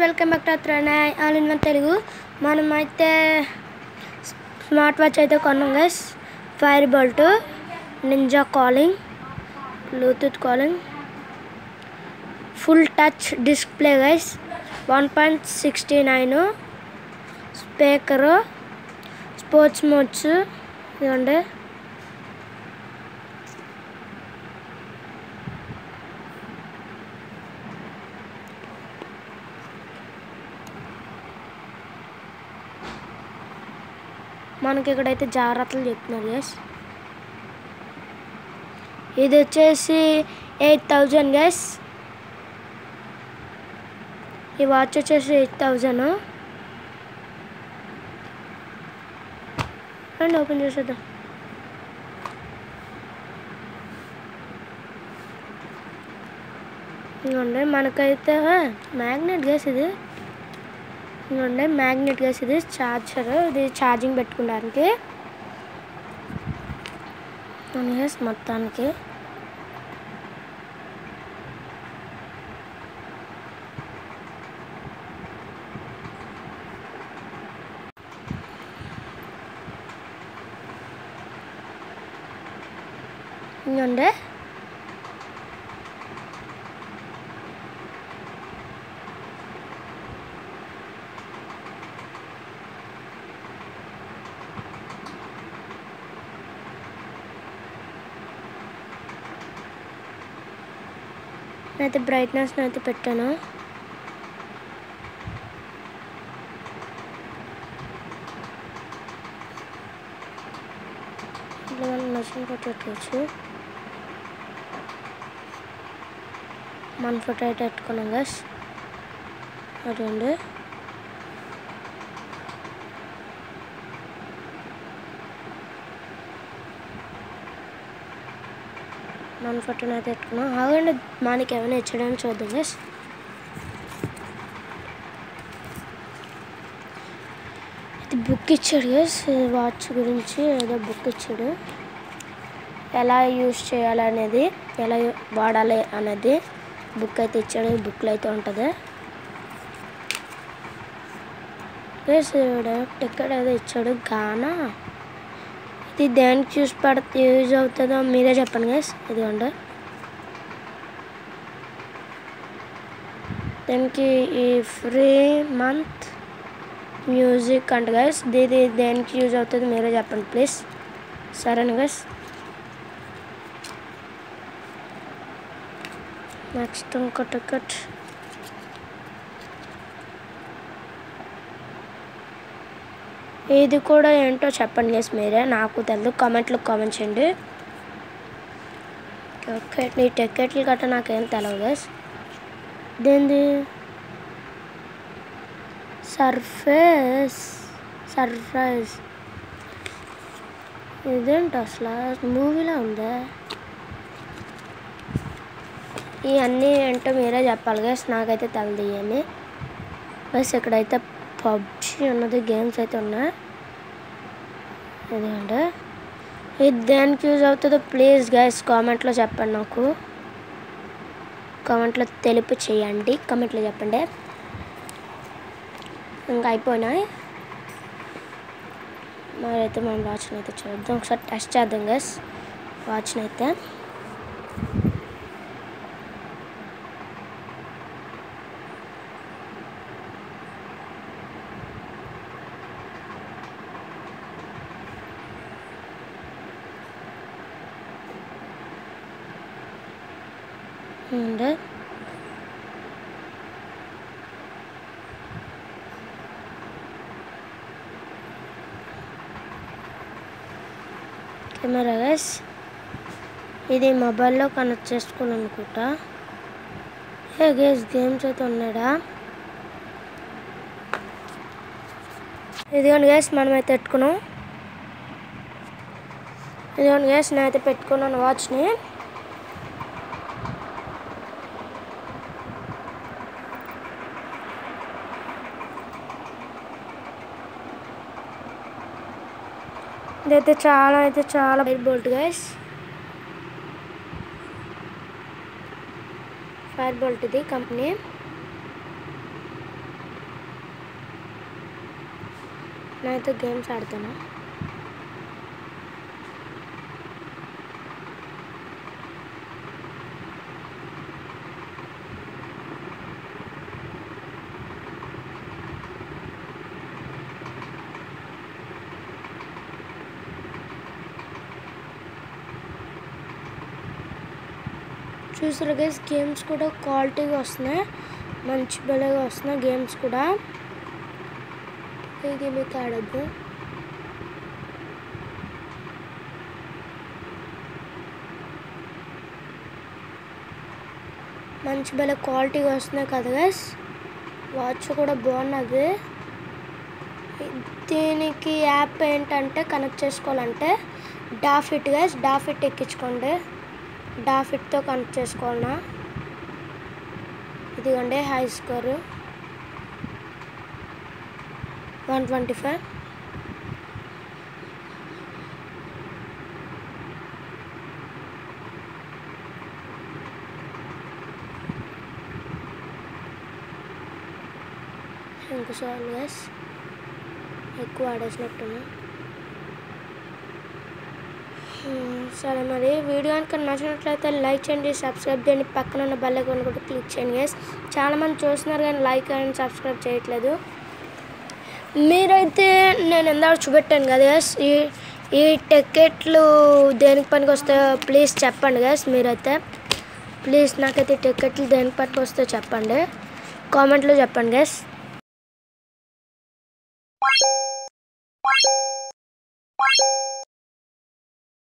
Welcome back to త్రణాయ్ all in one Telugu. మనం అయితే స్మార్ట్ వాచ్ అయితే కొన్నాం guys Fire Boltt Ninja calling bluetooth calling full touch display guys one point sixty nine speaker sports modes ఇదిగోండి. మనకి ఇక్కడైతే జాగ్రత్తలు చెప్తున్నారు గ్యాస్ ఇది వచ్చేసి ఎయిట్ థౌజండ్ గ్యాస్ ఈ వాచ్ వచ్చేసి ఎయిట్ థౌజండ్. రండి ఓపెన్ చేసేద్దాం. ఇదిగోండి మనకైతే మ్యాగ్నెట్ గ్యాస్ ఇది. ఇదిగోండి మ్యాగ్నెట్ గ్యాస్ ఇది చార్జర్ ఇది ఛార్జింగ్ పెట్టుకోవడానికి. గ్యాస్ మొత్తానికి. ఇదిగోండి అయితే బ్రైట్నెస్ అయితే పెట్టాను. ఇట్లా మనం నచ్చిన ఫోటో పెట్టవచ్చు. మన ఫోటో అయితే పెట్టుకున్నాం గస్ అదండి. మన ఫోటోని అయితే పెట్టుకున్నాం ఆగండి మనకి ఏమైనా ఇచ్చడానికి చూద్దాం గస్ ఇది బుక్ ఇచ్చాడు గస్ వాచ్ గురించి ఏదో బుక్ ఇచ్చాడు. ఎలా యూస్ చేయాలనేది ఎలా వాడాలి అనేది బుక్ అయితే ఇచ్చాడు. బుక్లో అయితే ఉంటుంది. గస్ టికెట్ ఏదో ఇచ్చాడు గానా? ఇది దేనికి యూస్ పడితే యూజ్ అవుతుందో మీరే చెప్పండి గైస్ ఇదిగోండి దీనికి ఈ ఫ్రీ మంత్ మ్యూజిక్ అంట గైస్ ఇది దేనికి యూజ్ అవుతుందో మీరే చెప్పండి ప్లీజ్ సరేనా గైస్ నెక్స్ట్ ఇంకో టికెట్ ఇది కూడా ఏంటో చెప్పండి గేస్ మీరే. నాకు తెలియదు కామెంట్లో కామెంట్ చేయండి. టికెట్ నీ టికెట్లు గట్రా నాకేం తెలియదు గేస్ దేంది సర్ఫేస్ సర్ఫేస్ ఇదేంటి అసలు? మూవీలో ఉందా? ఇవన్నీ ఏంటో మీరే చెప్పాలి గేస్ నాకైతే తెలియదు ఇవన్నీ బస్ ఇక్కడైతే పబ్జి ఉన్నది గేమ్స్ అయితే ఉన్నాయి. ఎందుకంటే ఇది దేనికి యూజ్ అవుతుందో ప్లీజ్ గైస్ కామెంట్లో చెప్పండి నాకు. కామెంట్లో తెలుపు చేయండి. కామెంట్లో చెప్పండి. ఇంకా అయిపోయినాయి. మరి అయితే మనం వాచ్ని అయితే చూద్దాం. ఒకసారి టెస్ట్ చేద్దాం గైస్ వాచ్ని అయితే under కెమెరా గైస్ ఇది మొబైల్లో కనెక్ట్ చేసుకుని అనుకుంటా ఏ గేస్ గేమ్స్ అయితే ఉన్నాడా ఇదిగోండి గేస్ మనమైతే పెట్టుకున్నాం. ఇదిగోండి గేస్ నేనైతే పెట్టుకున్నాను వాచ్ని ఇదైతే చాలా అయితే చాలా wire Boltt guys Fire Boltt ఇది కంపెనీ నేనైతే గేమ్స్ ఆడుతున్నాను చూసారు గైస్ గేమ్స్ కూడా క్వాలిటీగా వస్తున్నాయి. మంచి భలేగా వస్తున్నాయి గేమ్స్ కూడా. ఏ గేమ్ అయితే ఆడద్దు మంచి భలే క్వాలిటీగా వస్తున్నాయి కదా గైస్ వాచ్ కూడా బాగున్నది. దీనికి యాప్ ఏంటంటే కనెక్ట్ చేసుకోవాలంటే డాఫిట్ గైస్ డాఫిట్ ఎక్కించుకోండి. డాఫిట్తో కనెక్ట్ చేసుకోవాలన్నా ఇదిగోండి high score. One twenty five. ఇంకోసారి గైస్ ఎక్కువ ఆడేసినట్టున్నా సరే మరి. వీడియో కనుక నచ్చినట్లయితే లైక్ చేయండి సబ్స్క్రైబ్ చేయండి. పక్కన ఉన్న బెల్ ఐకాన్ కూడా క్లిక్ చేయండి గైస్ చాలామంది చూస్తున్నారు కానీ లైక్ అండ్ సబ్స్క్రైబ్ చేయట్లేదు. మీరైతే నేను ఎందాక చూపెట్టాను కదా గైస్ ఈ ఈ టికెట్లు దేనికి పనికి వస్తాయో ప్లీజ్ చెప్పండి గైస్ మీరైతే. ప్లీజ్ నాకైతే టికెట్లు దేనికి పనికి వస్తాయో చెప్పండి. కామెంట్లో చెప్పండి గైస్